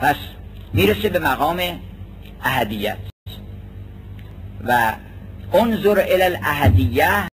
پس می‌رسه به مقام اهدیت. و انظر الى الاهدیه